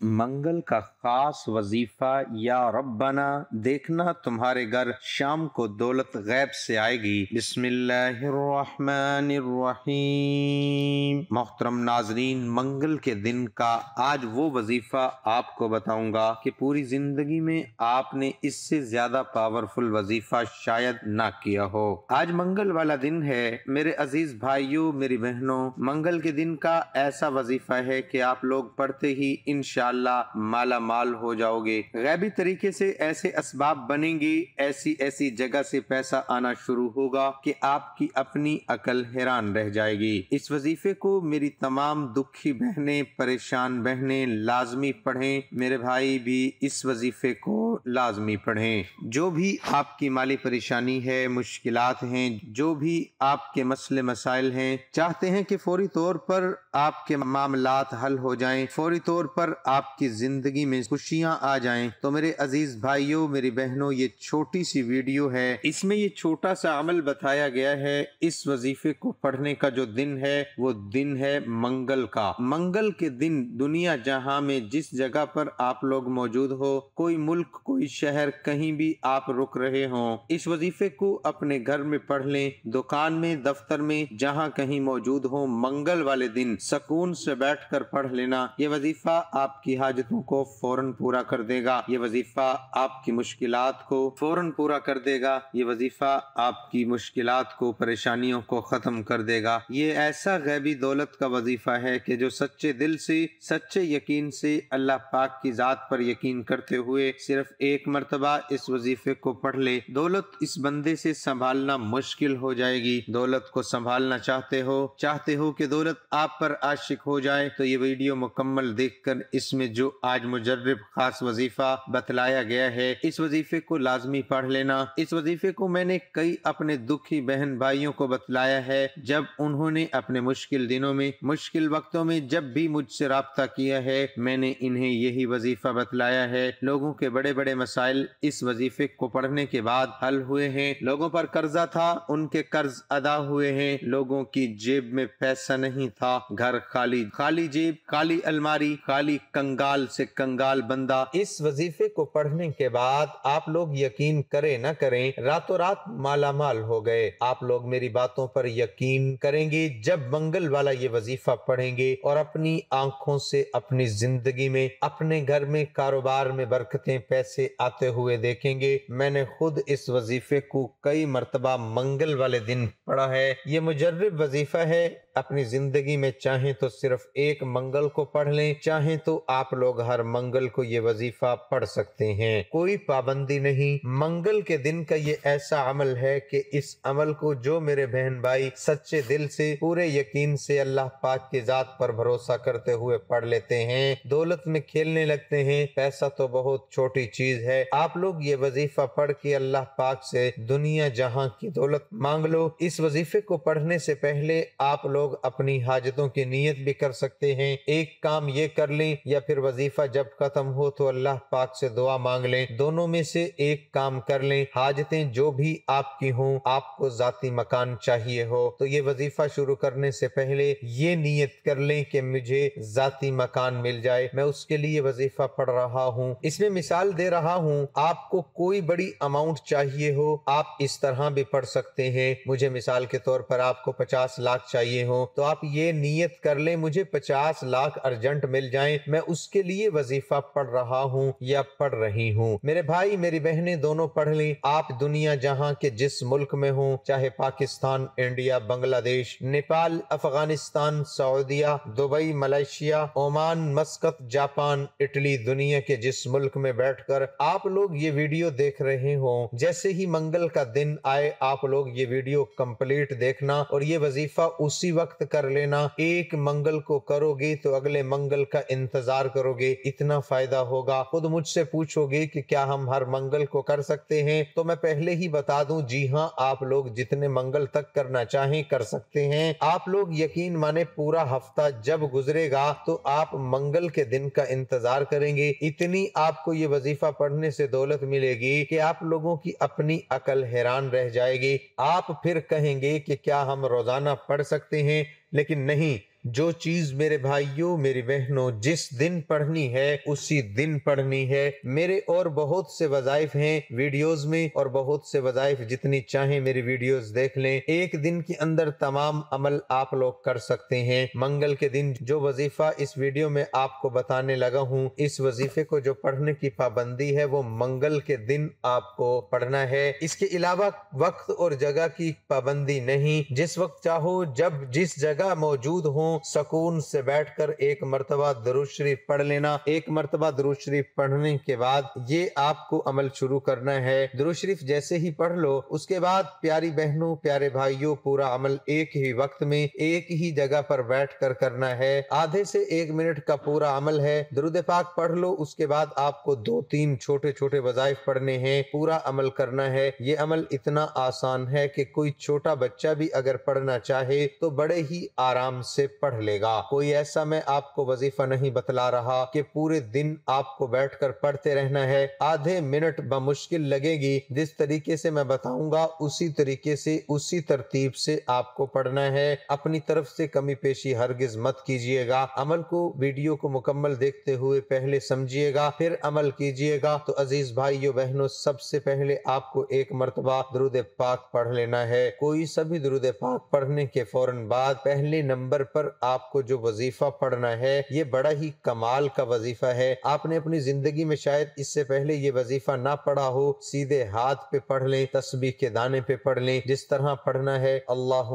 मंगल का खास वजीफा या रब्बना देखना तुम्हारे घर शाम को दौलत गैब से आएगी। बिस्मिल्लाहिर्रहमानिर्रहीम। मोहतरम नाजरीन, मंगल के दिन का आज वो वजीफा आपको बताऊँगा कि पूरी ज़िंदगी में आपने इससे ज़्यादा पावरफुल वजीफा शायद ना किया हो। आज मंगल वाला दिन है। मेरे अज़ीज़ भाइयों, मेरी बहनों, मंगल के दिन का ऐसा वजीफा है कि आप लोग पढ़ते ही इंशा माला माल हो जाओगे। गैबी तरीके से ऐसे इसबाब बनेंगे ऐसी ऐसी जगह से पैसा आना शुरू होगा कि आपकी अपनी अकल हैरान रह जाएगी। इस वजीफे को मेरी तमाम दुखी बहनें, परेशान बहनें लाजमी पढ़ें। मेरे भाई भी इस वजीफे को लाजमी पढ़ें। जो भी आपकी माली परेशानी है, मुश्किलात हैं, जो भी आपके मसले मसाइल हैं, चाहते हैं कि फौरी तौर पर आपके मामलात हल हो जाएँ। फौरी तौर पर आप आपकी ज़िंदगी में खुशियाँ आ जाएँ तो मेरे अज़ीज़ भाइयों, मेरी बहनों, ये छोटी सी वीडियो है। इसमें ये छोटा सा अमल बताया गया है, इस वजीफे को पढ़ने का जो दिन है, वो दिन है मंगल का। मंगल के दिन दुनिया जहाँ में जिस जगह पर आप लोग मौजूद हो, कोई मुल्क, कोई शहर, कहीं भी आप रुक रहे हो, इस वजीफे को अपने घर में पढ़ लें, दुकान में, दफ्तर में, जहाँ कहीं मौजूद हो, मंगल वाले दिन, सुकून से बैठ कर पढ़ लेना, ये वजीफा आपकी आपकी हाजतों को फ़ौरन पूरा कर देगा ये वजीफा आपकी मुश्किल को फ़ौरन पूरा कर देगा। ये वजीफा आपकी मुश्किल को, परेशानियों को ख़त्म कर देगा। ये ऐसा गैबी दौलत का वजीफा है कि जो सच्चे दिल से, सच्चे यकीन से अल्लाह पाक की ज़ात पर यकीन करते हुए सिर्फ़ एक मरतबा इस वजीफे को पढ़ ले। दौलत इस बंदे से संभालना मुश्किल हो जाएगी। दौलत को संभालना चाहते हो चाहते हो कि दौलत आप पर आशिक हो जाए तो ये वीडियो मुकम्मल देखकर इसमें इसमें जो आज मुजर्रब खास वजीफा बतलाया गया है, इस वजीफे को लाजमी पढ़ लेना। इस वजीफे को मैंने कई अपने दुखी बहन भाइयों को बतलाया है, जब उन्होंने अपने मुश्किल दिनों में, मुश्किल वक्तों में जब भी मुझसे रबता किया है, मैंने इन्हें यही वजीफा बतलाया है। लोगों के बड़े बड़े मसाइल इस वजीफे को पढ़ने के बाद हल हुए हैं। लोगों पर कर्जा था, उनके कर्ज अदा हुए हैं। लोगों की जेब में पैसा नहीं था, घर खाली खाली जेब, खाली अलमारी, खाली कंग कंगाल से कंगाल बंदा। इस वजीफे को पढ़ने के बाद आप लोग यकीन करें न करें रातों रात माला माल हो गए। आप लोग मेरी बातों पर यकीन करेंगे, जब मंगल वाला ये वजीफा पढ़ेंगे और अपनी आँखों से अपनी ज़िंदगी में, अपने घर में कारोबार में बरकतें पैसे आते हुए देखेंगे। मैंने खुद इस वजीफे को कई मरतबा मंगल वाले दिन पढ़ा है। ये मुजर्रब वजीफा है। अपनी ज़िंदगी में चाहे तो सिर्फ़ एक मंगल को पढ़ लें, चाहे तो आप लोग हर मंगल को ये वजीफा पढ़ सकते हैं। कोई पाबंदी नहीं। मंगल के दिन का ये ऐसा अमल है कि इस अमल को जो मेरे बहन भाई सच्चे दिल से, पूरे यकीन से अल्लाह पाक की जात पर भरोसा करते हुए पढ़ लेते हैं, दौलत में खेलने लगते हैं, पैसा तो बहुत छोटी चीज़ है। आप लोग ये वजीफा पढ़ के अल्लाह पाक से दुनिया जहाँ की दौलत मांग लो, इस वजीफे को पढ़ने से पहले आप लोग लोग अपनी हाजतों की नीयत भी कर सकते हैं। एक काम ये कर लें या फिर वजीफा जब खत्म हो तो अल्लाह पाक से दुआ मांग लें। दोनों में से एक काम कर लें। हाजतें जो भी आपकी हों, आपको जाती मकान चाहिए हो। तो ये वजीफा शुरू करने से पहले ये नीयत कर लें कि मुझे जाती मकान मिल जाए। मैं उसके लिए वजीफा पढ़ रहा हूँ। इसमें मिसाल दे रहा हूँ, आपको कोई बड़ी अमाउंट चाहिए हो, आप इस तरह भी पढ़ सकते हैं। मुझे मिसाल के तौर पर आपको पचास लाख चाहिए हो। तो आप ये नीयत कर ले, मुझे पचास लाख अर्जेंट मिल जाए, मैं उसके लिए वजीफा पढ़ रहा हूँ या पढ़ रही हूँ। मेरे भाई, मेरी बहनें दोनों पढ़ ली। आप दुनिया जहाँ के जिस मुल्क में हो, चाहे Pakistan, India, Bangladesh, Nepal, Afghanistan, सऊदिया, Dubai, Malaysia, Oman, Muscat, Japan, Italy, दुनिया के जिस मुल्क में बैठकर आप लोग ये वीडियो देख रहे हो, जैसे ही मंगल का दिन आए, आप लोग ये वीडियो कंप्लीट देखना और ये वजीफा उसी वक्त कर लेना। एक मंगल को करोगे तो अगले मंगल का इंतज़ार करोगे। इतना फ़ायदा होगा। खुद मुझसे पूछोगे कि क्या हम हर मंगल को कर सकते हैं? तो मैं पहले ही बता दूँ, जी हाँ आप लोग जितने मंगल तक करना चाहें कर सकते हैं। आप लोग यकीन माने पूरा हफ़्ता जब गुजरेगा तो आप मंगल के दिन का इंतज़ार करेंगे। इतनी आपको ये वजीफा पढ़ने से दौलत मिलेगी कि आप लोगों की अपनी अकल हैरान रह जाएगी। आप फिर कहेंगे कि क्या हम रोज़ाना पढ़ सकते हैं? लेकिन नहीं। जो चीज़ मेरे भाइयों, मेरी बहनों, जिस दिन पढ़नी है, उसी दिन पढ़नी है। मेरे और बहुत से वजायफ हैं वीडियोस में, और बहुत से वजाइफ जितनी चाहे मेरी वीडियोस देख लें। एक दिन के अंदर तमाम अमल आप लोग कर सकते हैं। मंगल के दिन जो वजीफा इस वीडियो में आपको बताने लगा हूँ, इस वजीफे को जो पढ़ने की पाबंदी है, वो मंगल के दिन आपको पढ़ना है। इसके अलावा वक्त और जगह की पाबंदी नहीं। जिस वक्त चाहो, जब जिस जगह मौजूद हो सुकून से बैठकर एक मरतबा दरुज शरीफ पढ़ लेना। एक मरतबा दरुज शरीफ पढ़ने के बाद ये आपको अमल शुरू करना है। दरुज शरीफ जैसे ही पढ़ लो, उसके बाद प्यारी बहनों, प्यारे भाइयों, पूरा अमल एक ही वक्त में, एक ही जगह पर बैठ कर करना है। आधे से एक मिनट का पूरा अमल है। दरुद पाक पढ़ लो, उसके बाद आपको दो तीन छोटे छोटे वजाइफ पढ़ने हैं। पूरा अमल करना है। ये अमल इतना आसान है कि कोई छोटा बच्चा भी अगर पढ़ना चाहे तो बड़े ही आराम से पढ़ लेगा। कोई ऐसा मैं आपको वजीफा नहीं बतला रहा कि पूरे दिन आपको बैठकर पढ़ते रहना है। आधे मिनट बमुश्किल लगेगी। जिस तरीके से मैं बताऊँगा, उसी तरीके से, उसी तरतीब से आपको पढ़ना है। अपनी तरफ़ से कमी पेशी हरगिज मत कीजिएगा। अमल को, वीडियो को मुकम्मल देखते हुए पहले समझिएगा, फिर अमल कीजिएगा। तो अज़ीज़ भाइयों, बहनों, सबसे पहले आपको एक मरतबा दरुद पाक पढ़ लेना है। कोई सभी दरुद पाक पढ़ने के फ़ौरन बाद पहले नंबर पर आपको जो वजीफा पढ़ना है, ये बड़ा ही कमाल का वजीफा है। आपने अपनी ज़िंदगी में शायद इससे पहले ये वजीफा ना पढ़ा हो, सीधे हाथ पे पढ़ लें तस्बी के दाने पे पढ़ लें। जिस तरह पढ़ना है अल्लाह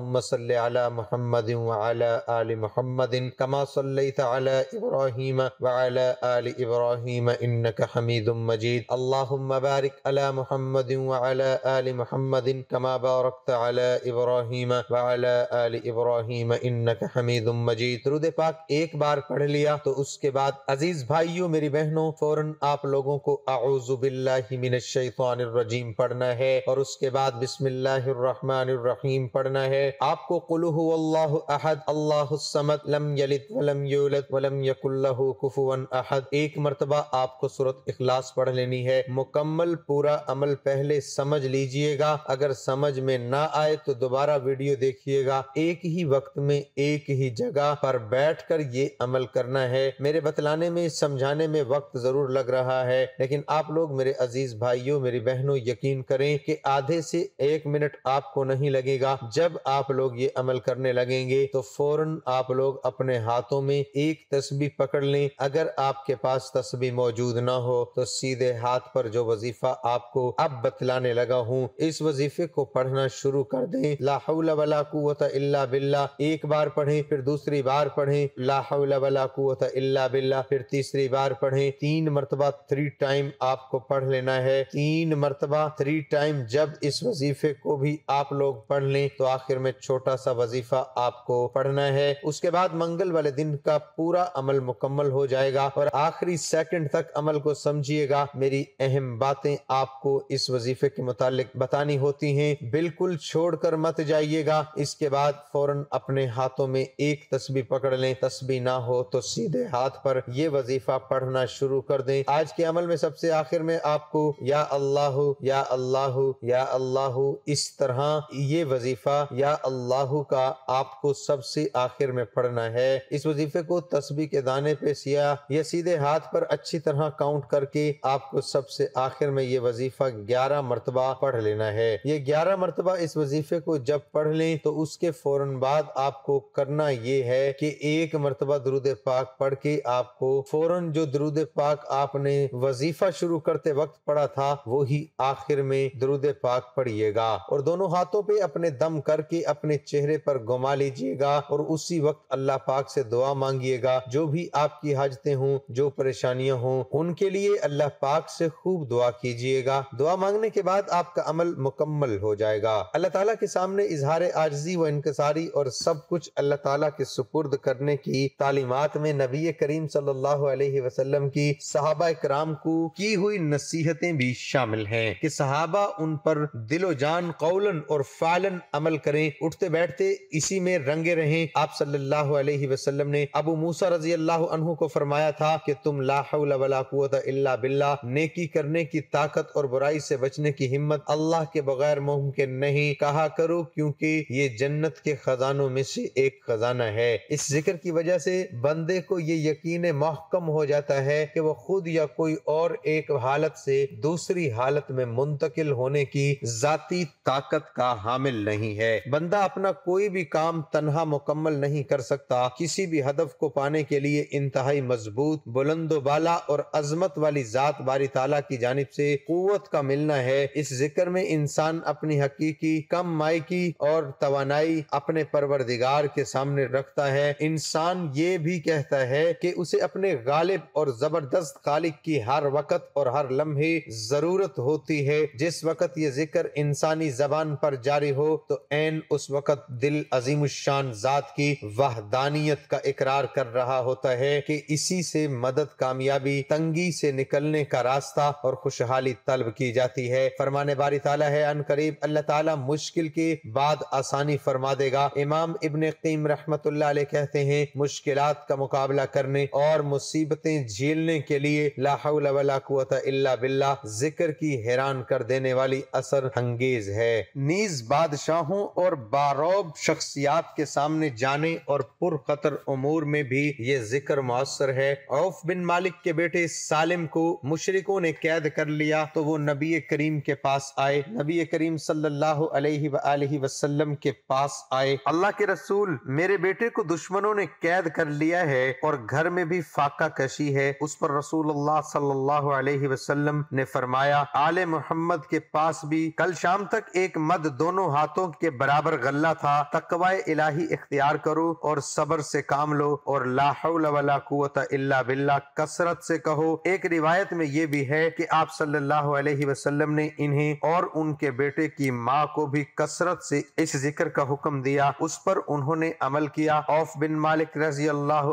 अला मोहम्मद आल कमा इब्राहिम वअला आल इब्राहिम इन्नक हमीदुम मजीद। अल्लाहुम्मा बारिक अला मुहम्मद वअला आल मुहम्मद कमा बारकत अला इब्राहिम वअला आल इब्राहिम इन्नक हमीदुम मजीद दरूद पाक एक बार पढ़ लिया तो उसके बाद अज़ीज़ भाइयों, मेरी बहनों, फ़ौरन आप लोगों को रजीम पढ़ना है, और उसके बाद बिस्मिल्लाहिर पढ़ना है। आपको कुल हुवल्लाहु अहद अल्लाहुस समद लम यलिद, वलम यूलद, वलम यकुल लहू कुफुवन अहद। एक मरतबा आपको सूरत इखलास पढ़ लेनी है। मुकम्मल पूरा अमल पहले समझ लीजिएगा। अगर समझ में ना आए तो दोबारा वीडियो देखिएगा। एक ही वक्त में एक ही जगह पर बैठकर ये अमल करना है। मेरे बतलाने में, समझाने में वक्त ज़रूर लग रहा है, लेकिन आप लोग मेरे अज़ीज़ भाइयों, मेरी बहनों, यकीन करें कि आधे से एक मिनट आपको नहीं लगेगा। जब आप लोग ये अमल करने लगेंगे तो फ़ौरन आप लोग अपने हाथों में एक तस्बी पकड़ लें। अगर आपके पास तस्बी मौजूद ना हो तो सीधे हाथ पर जो वजीफा आपको अब बतलाने लगा हूँ, इस वजीफे को पढ़ना शुरू कर दें। इल्ला बिल्ला। एक बार पढ़ें, फिर दूसरी बार पढ़ें लाला कुत इल्ला बिल्ला। फिर तीसरी बार पढ़ें, तीन मरतबा थ्री टाइम आपको पढ़ लेना है। तीन मरतबा थ्री टाइम जब इस वजीफे को भी आप लोग पढ़ लें तो आखिर में छोटा सा वजीफा आपको पढ़ना है। उसके बाद मंगल वाले दिन का पूरा अमल मुकम्मल हो जाएगा और आखिरी सेकंड तक अमल को समझिएगा। मेरी अहम बातें आपको इस वजीफे के मुतालिक बतानी होती हैं। बिल्कुल छोड़कर मत जाइएगा। इसके बाद फ़ौरन अपने हाथों में एक तस्बी पकड़ लें तस्बी ना हो तो सीधे हाथ पर ये वजीफा पढ़ना शुरू कर दें। आज के अमल में सबसे आखिर में आपको या अल्लाह या अल्लाह या अल्लाह इस तरह ये वजीफा, या अल्लाह का आपको सबसे आखिर में पढ़ना है। इस वजीफे को तस्बी के दाने पे सिया या सीधे हाथ पर अच्छी तरह काउंट करके आपको सबसे आखिर में ये वजीफा ग्यारह मरतबा पढ़ लेना है। ये ग्यारह मरतबा इस वजीफे को जब पढ़ लें तो उसके फ़ौरन बाद आपको करना ये है कि एक मरतबा दरुद पाक पढ़ के आपको फ़ौरन जो दरुद पाक आपने वजीफा शुरू करते वक्त पढ़ा था वो ही आखिर में दरुद पाक पढ़िएगा। और दोनों हाथों पे अपने दम करके अपने चेहरे पर घुमा लीजिएगा और उसी वक्त अल्लाह पाक से दुआ मांगिएगा, जो भी आपकी हाजतें हों, जो परेशानियाँ हों, उनके लिए अल्लाह पाक से खूब दुआ कीजिएगा। दुआ मांगने के बाद आपका अमल मुकम्मल हो जाएगा। अल्लाह ताला के सामने इजहार आजजी व इनकसारी और सब कुछ अल्लाह ताला के सुपुर्द करने की तालीमत में नबी करीम सल्लल्लाहु अलैहि वसल्लम की सहाबा कराम को की हुई नसीहतें भी शामिल हैं कि सहाबा उन पर दिलो जान, कौलन और फालन अमल करें। उठते बैठते इसी में रंगे रहें। आप सल्लल्लाहु अलैहि वसल्लम ने अबू मूसा रज़ी अल्लाह अनहु को फरमाया था कि तुम ला इल्ला बिल्ला नेकी करने की ताकत और बुराई से बचने की हिम्मत अल्लाह के बगैर मुमकिन नहीं। कहा करो, क्योंकि ये जन्नत के खजानों में से एक खजाना जाना है। इस ज़िक्र की वजह से बंदे को ये यकीन महकम हो जाता है कि वो खुद या कोई और एक हालत से दूसरी हालत में मुंतकिल होने की जाती ताकत का हामिल नहीं है। बंदा अपना कोई भी काम तनहा मुकम्मल नहीं कर सकता। किसी भी हदफ को पाने के लिए इंतहाई मज़बूत, बुलंदो बाला और अजमत वाली जात बारी ताला की जानब से कुत का मिलना है। इस ज़िक्र में इंसान अपनी हकीकी, कम मायकी और तवानाई अपने परवरदिगार के सामने रखता है। इंसान ये भी कहता है कि उसे अपने गालिब और ज़बरदस्त खालिक की हर वक्त और हर लम्हे ज़रूरत होती है। जिस वक्त ये ज़िक्र इंसानी जबान पर जारी हो तो एन उस वक्त दिल अजीम शान जात की वहदानियत का इकरार कर रहा होता है कि इसी से मदद कामयाबी, तंगी से निकलने का रास्ता और खुशहाली तलब की जाती है। फरमाने बारी ताला है, अन करीब, अल्लाह ताला मुश्किल के बाद आसानी फरमा देगा। इमाम इब्ने कीम रहमत कहते हैं, मुश्किलात का मुकाबला करने और मुसीबतें झेलने के लिए लाहौला बिल्ला ज़िक्र की हैरान कर देने वाली असर अंगेज है। नीज बादशाहों और बारोब शख्सियात के सामने जाने और पुरखतर उमूर में भी ये ज़िक्र मौसर है। औफ बिन मालिक के बेटे सालिम को मुशरकों ने कैद कर लिया तो वो नबी करीम के पास आए। नबी करीम सल्लल्लाहु अलैहि के पास आए। अल्लाह के रसूल मेरे बेटे को दुश्मनों ने कैद कर लिया है और घर में भी फाका कशी है। उस पर रसूल सल्लल्लाहु अलैहि वसल्लम ने फरमाया, आले मोहम्मद के पास भी कल शाम तक एक मद दोनों हाथों के बराबर गल्ला था। तकवाए इलाही इख्तियार करो और सबर से काम लो और लाहौला कुत इल्ला बिल्ला, कसरत से कहो। एक रिवायत में ये भी है कि आप सल्लल्लाहु अलैहि वसल्लम ने इन्हें और उनके बेटे की माँ को भी कसरत से इस ज़िक्र का हुक्म दिया। उस पर उन्होंने अमल किया औफ बिन मालिक रज़ी अल्लाह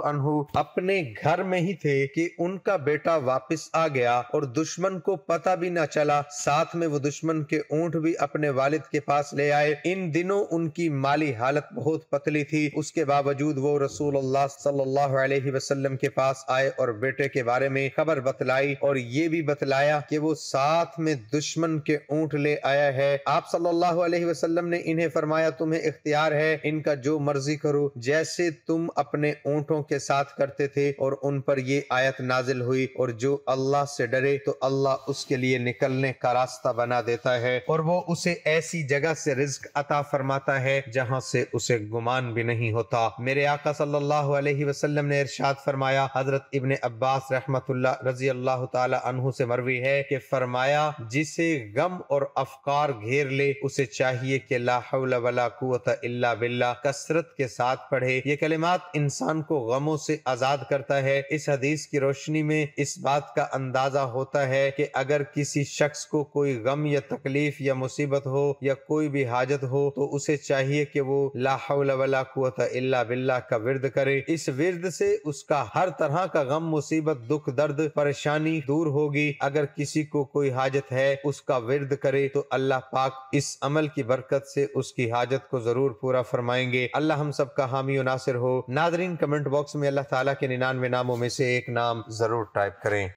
अपने घर में ही थे कि उनका बेटा वापस आ गया और दुश्मन को पता भी न चला। साथ में वो दुश्मन के ऊँट भी अपने वालिद के पास ले आए। इन दिनों उनकी माली हालत बहुत पतली थी। उसके बावजूद वो रसूल सल्लल्लाहु अलैहि वसल्लम के पास आए और बेटे के बारे में खबर बतलाई और ये भी बतलाया कि वो साथ में दुश्मन के ऊँट ले आया है। आप सल्लल्लाहु अलैहि वसल्लम ने इन्हें फरमाया, तुम्हें इख्तियार है। इनका जो मर्ज़ी करो जैसे तुम अपने ऊँटों के साथ करते थे और उन पर ये आयत नाजिल हुई, और जो अल्लाह से डरे तो अल्लाह उसके लिए निकलने का रास्ता बना देता है, और वो उसे ऐसी जगह से रिज्क अता फरमाता है, जहाँ से उसे गुमान भी नहीं होता। मेरे आका सल्लल्लाहु अलैहि वसल्लम ने इरशाद फरमाया, हज़रत इब्ने अब्बास रहमतुल्लाह रज़ी अल्लाह तहु से मरवी है कि फरमाया, जिसे गम और अफकार घेर ले, उसे चाहिए कि ला कुवत इल्ला बिल्ला, कसरत के साथ पढ़े। ये कलिमात इंसान को गमों से आज़ाद करता है। इस हदीस की रोशनी में इस बात का अंदाज़ा होता है कि अगर किसी शख्स को कोई गम या तकलीफ़ या मुसीबत हो या कोई भी हाजत हो तो उसे चाहिए कि वो लाला कुत इल्ला बिल्ला का विरद करे। इस विरद से उसका हर तरह का गम, मुसीबत, दुख, दर्द, परेशानी दूर होगी। अगर किसी को कोई हाजत है, उसका विरद करे तो अल्लाह पाक इस अमल की बरकत से उसकी हाजत को ज़रूर पूरा फरमाएँगे। अल्लाह हम सब का हामी नासिर हो। नादरीन कमेंट बॉक्स में अल्लाह ताला के निन्यानवे नामों में से एक नाम ज़रूर टाइप करें।